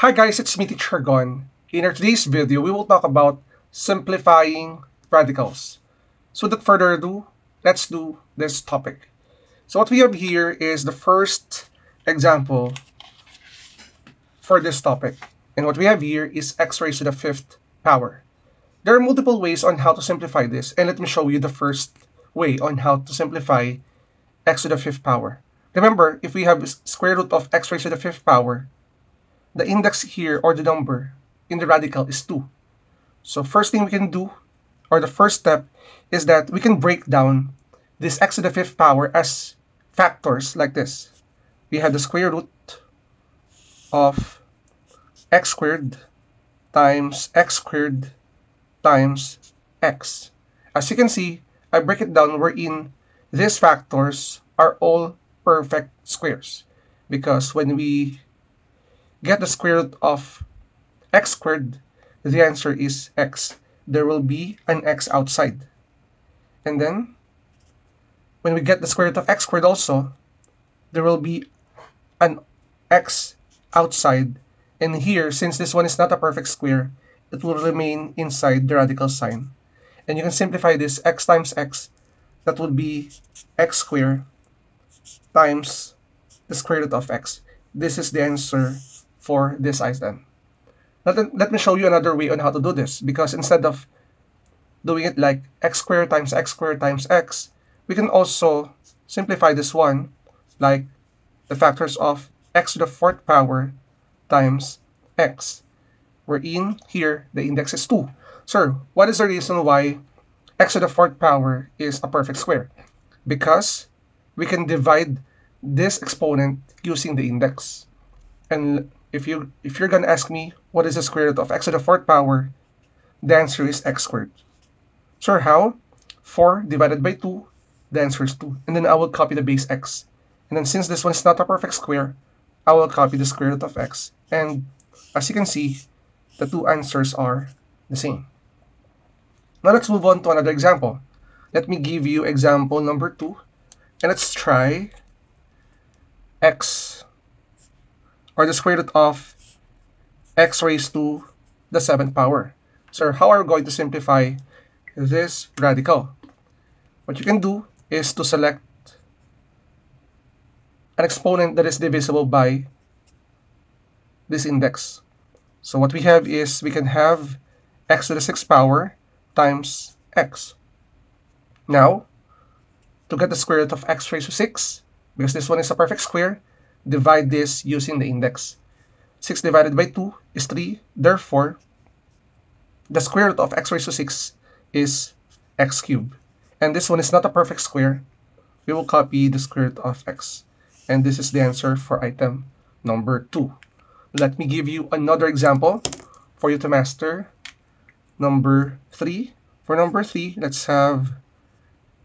Hi guys, it's me Teacher Gon. In our today's video, we will talk about simplifying radicals. So without further ado, let's do this topic. So what we have here is the first example for this topic. And what we have here is x raised to the fifth power. There are multiple ways on how to simplify this, and let me show you the first way on how to simplify x to the fifth power. Remember, if we have square root of x raised to the fifth power, the index here or the number in the radical is 2. So first thing we can do, or the first step, is that we can break down this x to the fifth power as factors like this. We have the square root of x squared times x squared times x. As you can see, I break it down wherein these factors are all perfect squares. Because when we get the square root of x squared, the answer is x. There will be an x outside. And then, when we get the square root of x squared also, there will be an x outside. And here, since this one is not a perfect square, it will remain inside the radical sign. And you can simplify this x times x, that would be x squared times the square root of x. This is the answer for this item. Let, let me show you another way on how to do this because instead of doing it like x squared times x squared times x, we can also simplify this one like the factors of x to the fourth power times x. Wherein here the index is 2. Sir, what is the reason why x to the fourth power is a perfect square? Because we can divide this exponent using the index. And if you if you're gonna ask me what is the square root of x to the fourth power, the answer is x squared. Sure, how? 4 divided by 2, the answer is 2. And then I will copy the base x. And then since this one is not a perfect square, I will copy the square root of x. And as you can see, the two answers are the same. Now let's move on to another example. Let me give you example number 2. And let's try x or the square root of x raised to the seventh power. So how are we going to simplify this radical? What you can do is to select an exponent that is divisible by this index. So what we have is we can have x to the sixth power times x. Now, to get the square root of x raised to 6, because this one is a perfect square, divide this using the index. 6 divided by 2 is 3. Therefore, the square root of x raised to 6 is x cubed. And this one is not a perfect square. We will copy the square root of x. And this is the answer for item number 2. Let me give you another example for you to master. Number 3. For number 3, let's have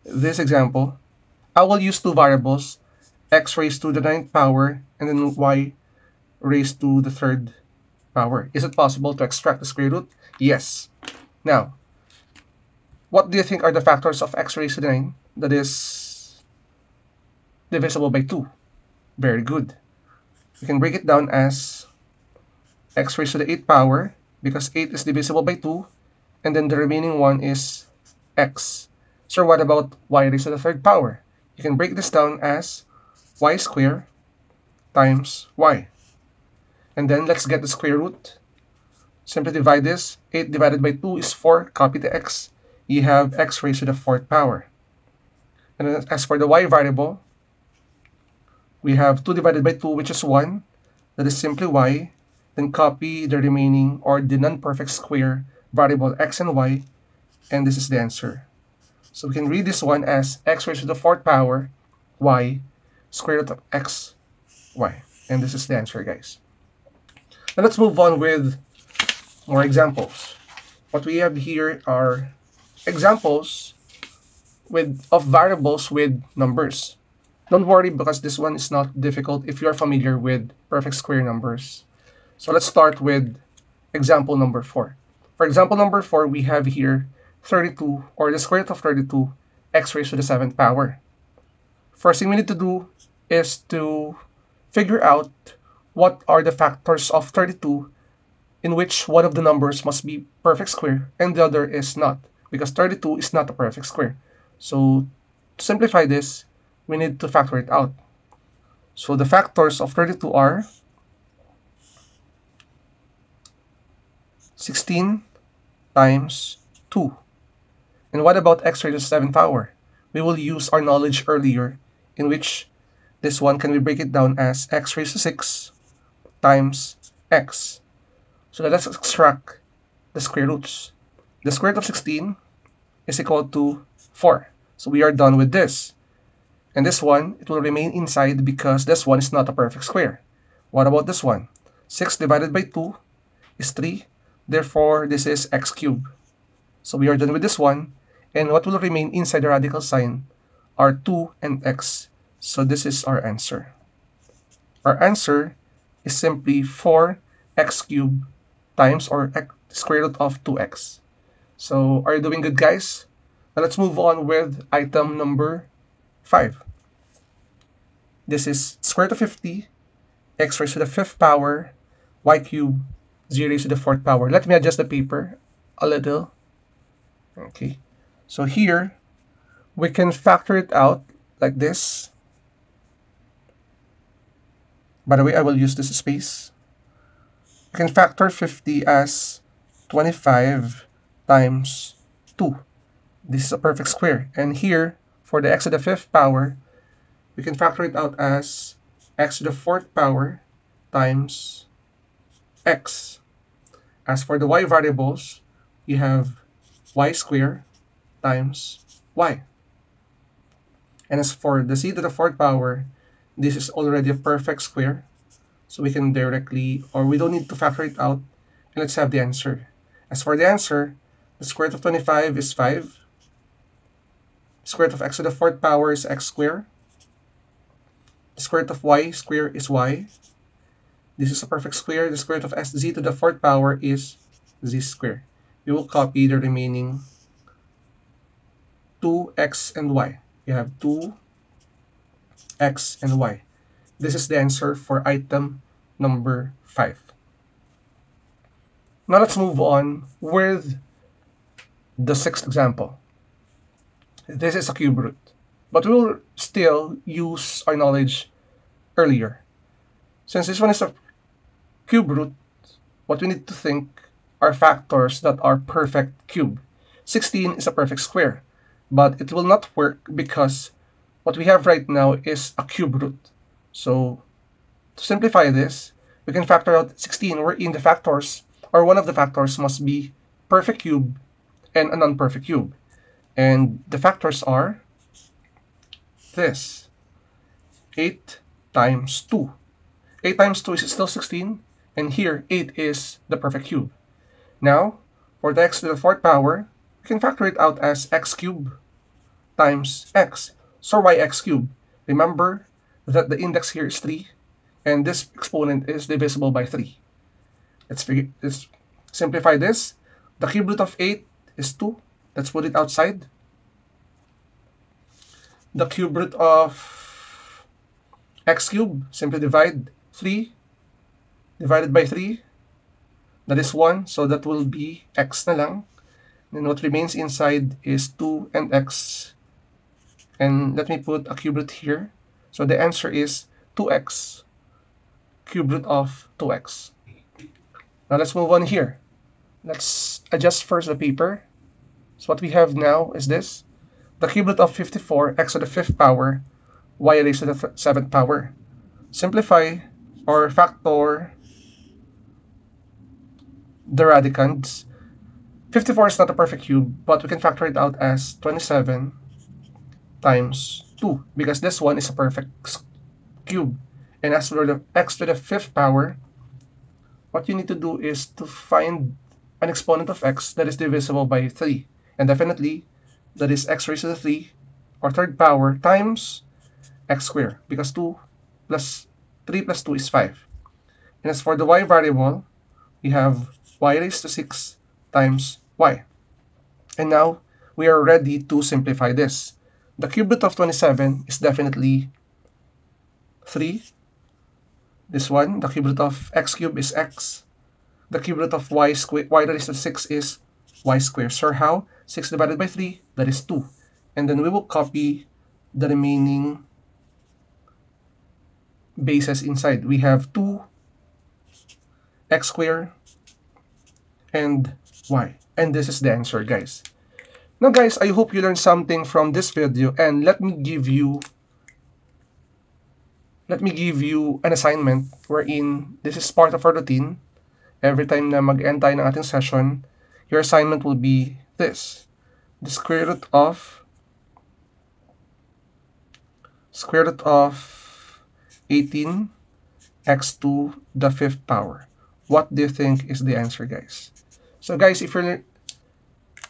this example. I will use two variables x raised to the ninth power and then y raised to the third power. Is it possible to extract the square root? Yes. Now, what do you think are the factors of x raised to the 9 that is divisible by 2? Very good. We can break it down as x raised to the 8th power because 8 is divisible by 2 and then the remaining one is x. So what about y raised to the third power? You can break this down as y squared times y. And then let's get the square root. Simply divide this. 8 divided by 2 is 4. Copy the x. You have x raised to the fourth power. And then as for the y variable, we have 2 divided by 2, which is 1. That is simply y. Then copy the remaining or the non-perfect square variable x and y. And this is the answer. So we can read this one as x raised to the fourth power y square root of x, y. And this is the answer, guys. Now let's move on with more examples. What we have here are examples with of variables with numbers. Don't worry because this one is not difficult if you're familiar with perfect square numbers. So let's start with example number 4. For example number 4, we have here 32 or the square root of 32 x raised to the 7th power. First thing we need to do is to figure out what are the factors of 32 in which one of the numbers must be perfect square and the other is not because 32 is not a perfect square. So to simplify this, we need to factor it out. So the factors of 32 are 16 times 2. And what about x raised to the 7th power? We will use our knowledge earlier in which this one can we break it down as x raised to 6 times x. So let us extract the square roots. The square root of 16 is equal to 4. So we are done with this. And this one, it will remain inside because this one is not a perfect square. What about this one? 6 divided by 2 is 3. Therefore, this is x cubed. So we are done with this one. And what will remain inside the radical sign are 2 and x. So this is our answer. Our answer is simply 4x cubed times or x, square root of 2x. So are you doing good guys? Now let's move on with item number 5. This is square root of 50, x raised to the 5th power, y cubed, z raised to the 4th power. Let me adjust the paper a little. Okay, so here we can factor it out like this. By the way, I will use this space. We can factor 50 as 25 times 2. This is a perfect square. And here, for the x to the fifth power, we can factor it out as x to the fourth power times x. As for the y variables, you have y squared times y. And as for the z to the fourth power, this is already a perfect square. So we can directly, or we don't need to factor it out. And let's have the answer. As for the answer, the square root of 25 is 5. Square root of x to the fourth power is x squared. The square root of y squared is y. This is a perfect square. The square root of s z to the fourth power is z squared. We will copy the remaining 2x and y. You have 2x and y. This is the answer for item number 5. Now let's move on with the sixth example. This is a cube root, but we'll still use our knowledge earlier. Since this one is a cube root, what we need to think are factors that are perfect cube. 16 is a perfect square, but it will not work because what we have right now is a cube root. So to simplify this, we can factor out 16 wherein the factors or one of the factors must be perfect cube and a non-perfect cube. And the factors are this. 8 times 2. 8 times 2 is still 16 and here 8 is the perfect cube. Now, for the x to the fourth power, we can factor it out as x cubed times x. So yx cubed. Remember, that the index here is 3 and this exponent is divisible by 3. Let's, let's simplify this. The cube root of 8 is 2. Let's put it outside. The cube root of x cubed, simply divide 3 divided by 3. That is 1, so that will be x na lang. And what remains inside is 2 and x. And let me put a cube root here. So the answer is 2x cube root of 2x. Now let's move on here. Let's adjust first the paper. So what we have now is this. The cube root of 54, x to the fifth power, y raised to the seventh power. Simplify or factor the radicands. 54 is not a perfect cube, but we can factor it out as 27 times 2 because this one is a perfect cube. And as for the x to the fifth power, what you need to do is to find an exponent of x that is divisible by 3. And definitely, that is x raised to the 3, or third power, times x squared, because 2 plus 3 plus 2 is 5. And as for the y variable, we have y raised to 6 times y. And now, we are ready to simplify this. The cube root of 27 is definitely 3. this one, the cube root of x cubed is x. The cube root of y square, y raised to 6 is y squared. So how? 6 divided by 3, that is 2. And then we will copy the remaining bases inside. We have 2 x squared and y. And this is the answer, guys. Now, guys, I hope you learned something from this video and let me give you let me give you an assignment wherein this is part of our routine. Every time na mag-end tayo ng ating session, your assignment will be this. The square root of square root of 18 x to the fifth power. What do you think is the answer, guys? So, guys, if you're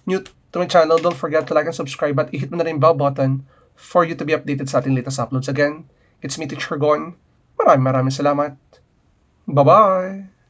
new to my channel, don't forget to like and subscribe at i-hit mo na rin bell button for you to be updated sa ating latest uploads. Again, It's me, Teacher Gon. Maraming maraming salamat. Bye-bye!